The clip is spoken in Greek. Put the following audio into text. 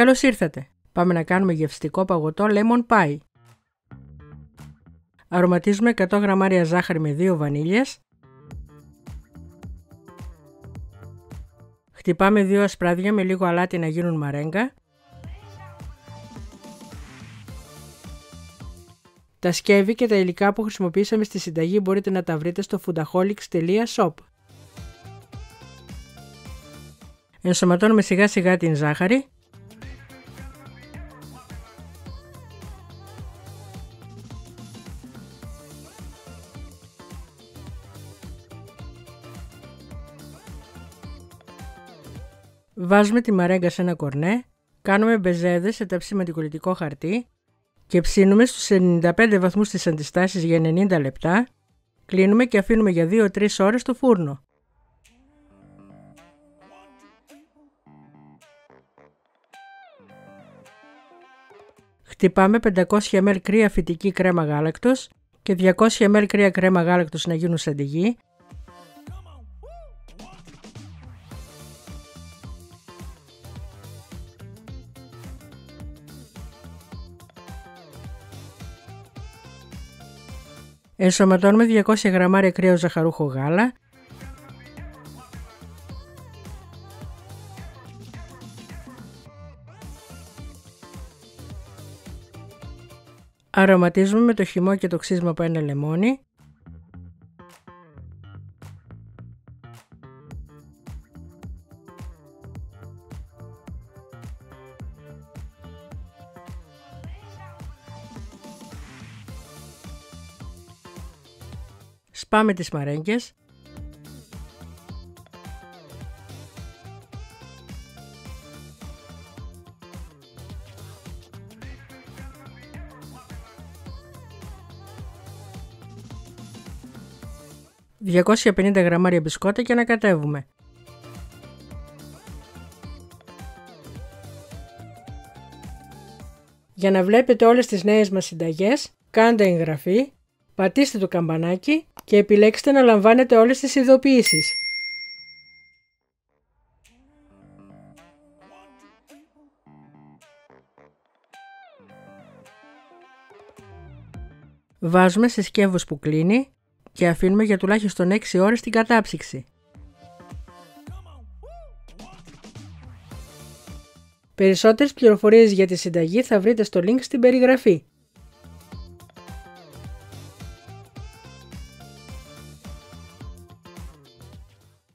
Καλώς ήρθατε. Πάμε να κάνουμε γευστικό παγωτό lemon pie. Αρωματίζουμε 100 γραμμάρια ζάχαρη με 2 βανίλιες. Χτυπάμε 2 ασπράδια με λίγο αλάτι να γίνουν μαρέγκα. Τα σκεύη και τα υλικά που χρησιμοποίησαμε στη συνταγή μπορείτε να τα βρείτε στο foodaholics.shop. Ενσωματώνουμε σιγά σιγά την ζάχαρη. Βάζουμε τη μαρέγκα σε ένα κορνέ, κάνουμε μπεζέδες σε ταψιματικολητικό χαρτί και ψήνουμε στους 95 βαθμούς της αντιστάσεις για 90 λεπτά, κλείνουμε και αφήνουμε για 2-3 ώρες στο φούρνο. Χτυπάμε 500 ml κρύα φυτική κρέμα γάλακτος και 200 ml κρύα κρέμα γάλακτος να γίνουν σαντιγί Ενσωματώνουμε 200 γραμμάρια κρύο ζαχαρούχο γάλα. Αρωματίζουμε με το χυμό και το ξύσμα από ένα λεμόνι. Σπάμε τις μαρέγγες. ...250 γραμμάρια μπισκότα και ανακατεύουμε. Για να βλέπετε όλες τις νέες μας συνταγές, κάντε εγγραφή, πατήστε το καμπανάκι και επιλέξτε να λαμβάνετε όλες τις ειδοποιήσεις. Βάζουμε σε σκεύος που κλείνει και αφήνουμε για τουλάχιστον 6 ώρες την κατάψυξη. Περισσότερες πληροφορίες για τη συνταγή θα βρείτε στο link στην περιγραφή.